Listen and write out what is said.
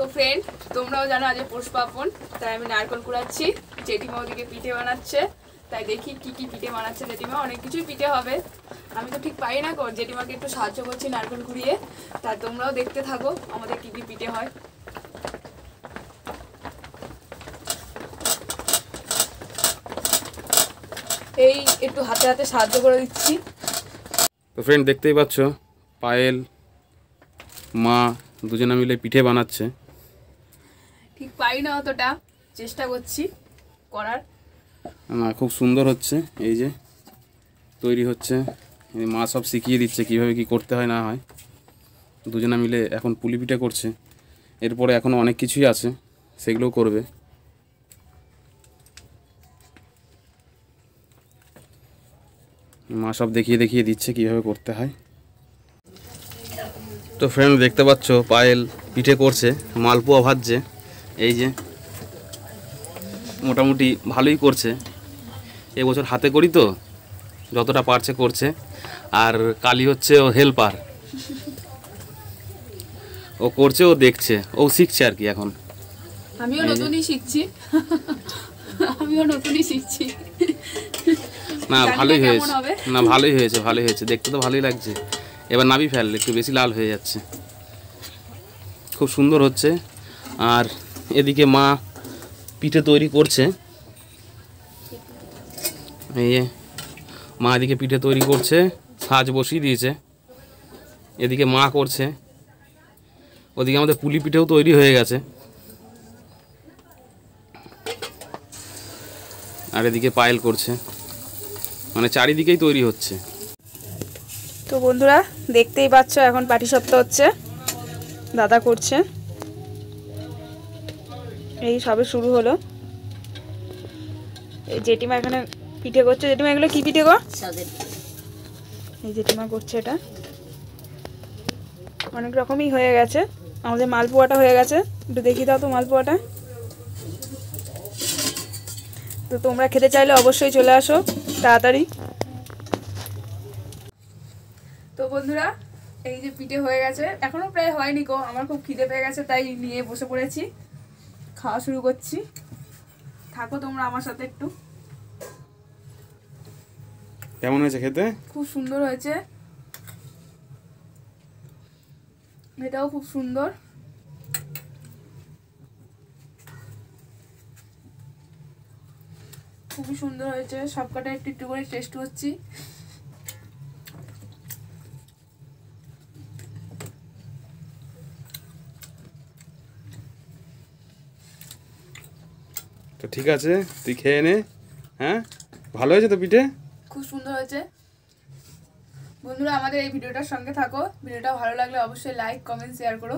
তো ফ্রেন্ড তোমরাও জানো আজ পৌষ পার্বণ, তাই আমি নারকল কুড়াচ্ছি। জেঠিমা ওদিকে পিঠে বানাচ্ছে, তাই দেখি কি কি পিঠে বানাচ্ছে জেঠিমা। অনেক কিছুই পিঠে হবে। আমি তো ঠিক পারি না কর জেঠিমাকে একটু সাহায্য করছি নারকল কুড়িয়ে। তা তোমরাও দেখতে থাকো, আমাদের কি কি পিঠে হয়। এই একটু হাতে হাতে সাহায্য করে দিচ্ছি। তো ফ্রেন্ড দেখতেই পাচ্ছ, পায়েল, মা, দুজনে মিলে পিঠে বানাচ্ছে। ঠিক পারি না অতটা। চেষ্টা করছি করার। না, খুব সুন্দর হচ্ছে, এই যে তৈরি হচ্ছে। মা সব শিখিয়ে দিচ্ছে কীভাবে কি করতে হয় না হয়। দুজনে মিলে এখন পুলি পিঠে করছে। এরপরে এখনও অনেক কিছুই আছে, সেগুলোও করবে। মা সব দেখিয়ে দেখিয়ে দিচ্ছে কীভাবে করতে হয়। তো ফ্রেন্ড দেখতে পাচ্ছ, পায়েল পিঠে করছে, মালপোয়া ভাজছে। এই যে মোটামুটি ভালোই করছে। এবছর হাতে করি তো যতটা পারছে করছে। আর কালি হচ্ছে ও হেল্পার ও করছে ও দেখছে ও শিখছে আর কি এখন। আমিও নতুনই শিখছি। আমিও নতুনই শিখছি। না ভালোই হয়েছে। না ভালোই হয়েছে ভালোই হয়েছে। দেখতে তো ভালোই লাগছে। এবার নাবি ফেল একটু বেশি লাল হয়ে যাচ্ছে। খুব সুন্দর হচ্ছে। আর এদিকে মা পিঠে তৈরি করছে। এই মা এদিকে পিঠে তৈরি করছে, সাজ বসিয়ে দিয়েছে। এদিকে মা করছে। ওদিকে আমাদের পুলি পিঠেও তৈরি হয়ে গেছে। আর এদিকে পায়েল করছে। মানে চারিদিকেই তৈরি হচ্ছে। তো বন্ধুরা, দেখতেই পাচ্ছ, এখন পাটি সপ্তাহ হচ্ছে। দাদা করছে। এই সবে শুরু হলো। এই জেঠিমা এখানে পিঠে করছে। জেঠিমা এগুলো কি পিঠে গো? এই জেঠিমা করছে এটা। অনেক রকমই হয়ে গেছে। আমাদের মালপোয়াটা হয়ে গেছে। একটু দেখিয়ে দাও তো মালপোয়াটা। তো তোমরা খেতে চাইলে অবশ্যই চলে আসো তাড়াতাড়ি। তো বন্ধুরা এই যে পিঠে হয়ে গেছে। এখনও প্রায় হয়নি গো। আমার খুব খিদে পেয়ে গেছে তাই নিয়ে বসে পড়েছি। খাওয়া শুরু করছি। থাকো তোমরা আমার সাথে একটু। কেমন হয়েছে খেতে? খুব সুন্দর হয়েছে। এটাও খুব সুন্দর। খুবই সুন্দর হয়েছে। সব কটা একটু একটু করে টেস্ট করছি। তো ঠিক আছে, তুই খেয়ে নে হ্যাঁ? ভালো হয়েছে তো পিঠে? খুব সুন্দর হয়েছে। বন্ধুরা, আমাদের এই ভিডিওটার সঙ্গে থাকো। ভিডিওটা ভালো লাগলে অবশ্যই লাইক কমেন্ট শেয়ার করো।